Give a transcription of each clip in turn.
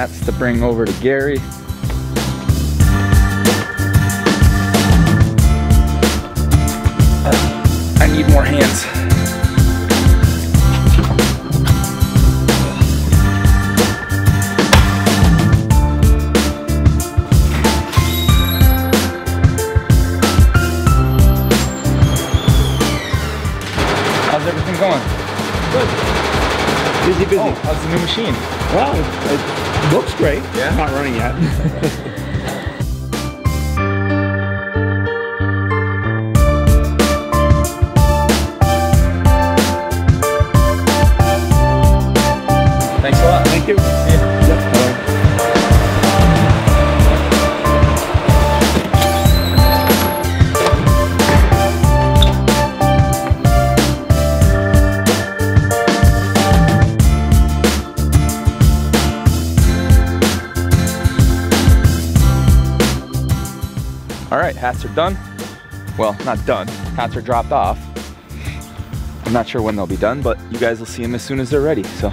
hats to bring over to Gary. I need more hands. How's everything going? Good. Busy, busy. Oh, how's the new machine? Well, it, it looks great. Yeah? It's not running yet. right, hats are done. Well, not done. Hats are dropped off. I'm not sure when they'll be done, but you guys will see them as soon as they're ready. So,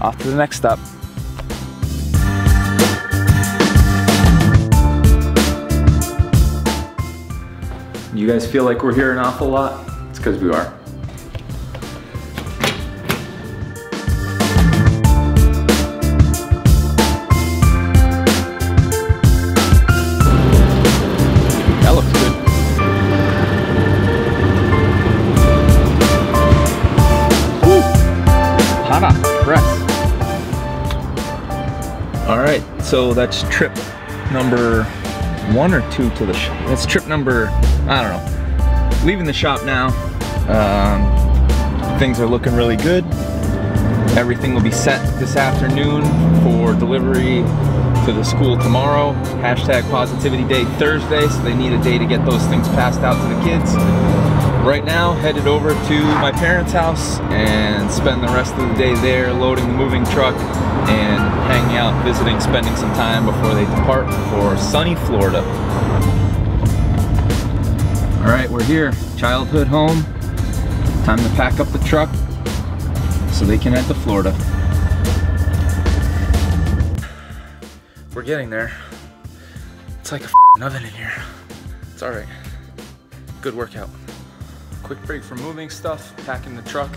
off to the next stop. You guys feel like we're here an awful lot? It's because we are. So that's trip number one or two to the shop. That's trip number, I don't know. Leaving the shop now. Um, things are looking really good. Everything will be set this afternoon for delivery to the school tomorrow. Hashtag Positivity Day Thursday, so they need a day to get those things passed out to the kids. Right now, headed over to my parents' house and spend the rest of the day there loading the moving truck and hanging out, visiting, spending some time before they depart for sunny Florida. All right, we're here, childhood home. Time to pack up the truck so they can head to Florida. We're getting there. It's like a oven in here. It's all right. Good workout. Quick break from moving stuff, packing the truck.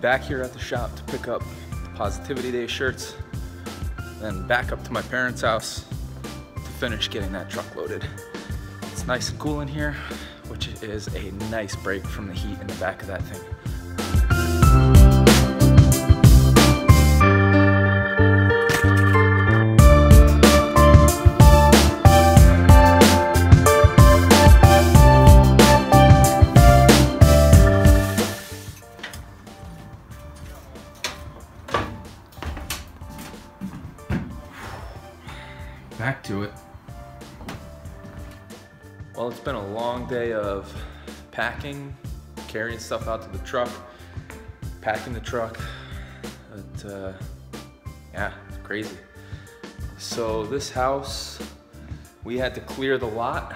Back here at the shop to pick up Positivity Day shirts. Then back up to my parents' house to finish getting that truck loaded. It's nice and cool in here, which is a nice break from the heat in the back of that thing. Back to it. Well, it's been a long day of packing, carrying stuff out to the truck, packing the truck. But, uh, yeah, it's crazy. So this house, we had to clear the lot.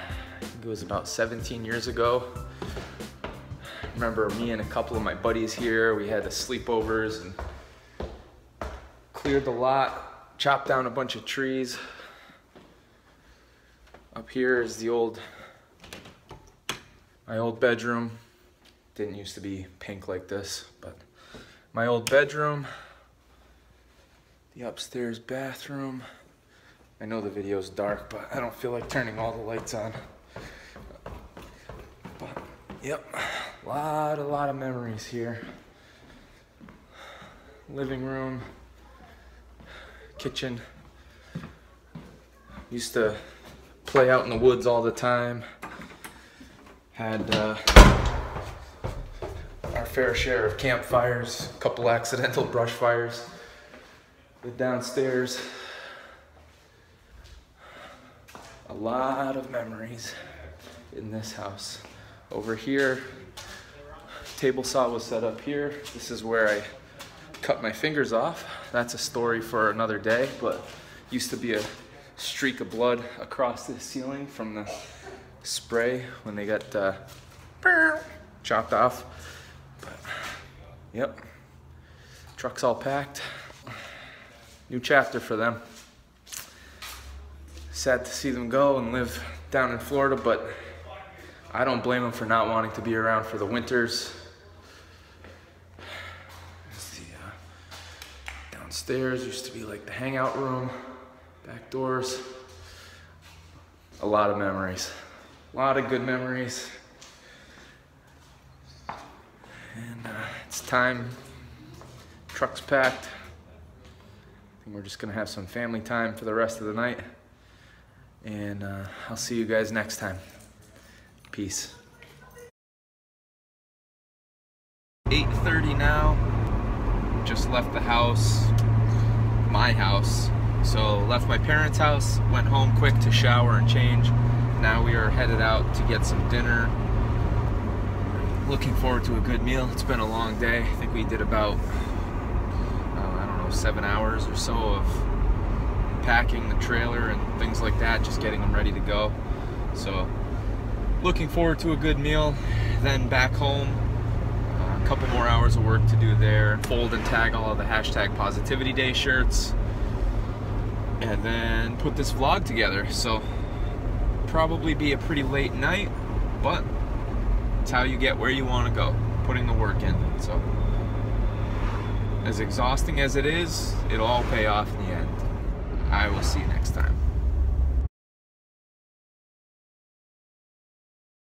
It was about 17 years ago. Remember me and a couple of my buddies here, we had the sleepovers and cleared the lot, chopped down a bunch of trees. Up here is the old, my old bedroom. Didn't used to be pink like this, but my old bedroom. The upstairs bathroom. I know the video's dark, but I don't feel like turning all the lights on. But, yep, a lot, a lot of memories here. Living room, kitchen. Used to play out in the woods all the time. Had uh, our fair share of campfires, a couple accidental brush fires. The downstairs, a lot of memories in this house. Over here, table saw was set up here. This is where I cut my fingers off. That's a story for another day, but used to be a streak of blood across the ceiling from the spray when they got uh, chopped off. But, yep, truck's all packed. new chapter for them. Sad to see them go and live down in Florida, but I don't blame them for not wanting to be around for the winters. The, uh, downstairs used to be like the hangout room, back doors. A lot of memories, a lot of good memories. And uh, it's time. Truck's packed. I think we're just gonna have some family time for the rest of the night. And uh, I'll see you guys next time. Peace. 8.30 now. Just left the house, my house. So left my parents' house, went home quick to shower and change. Now we are headed out to get some dinner looking forward to a good meal. It's been a long day. I think we did about, uh, I don't know, seven hours or so of packing the trailer and things like that, just getting them ready to go. So, looking forward to a good meal. Then back home, uh, a couple more hours of work to do there. Fold and tag all of the hashtag Positivity Day shirts. And then put this vlog together. So, probably be a pretty late night, but it's how you get where you want to go, putting the work in. So, as exhausting as it is, it'll all pay off in the end. I will see you next time.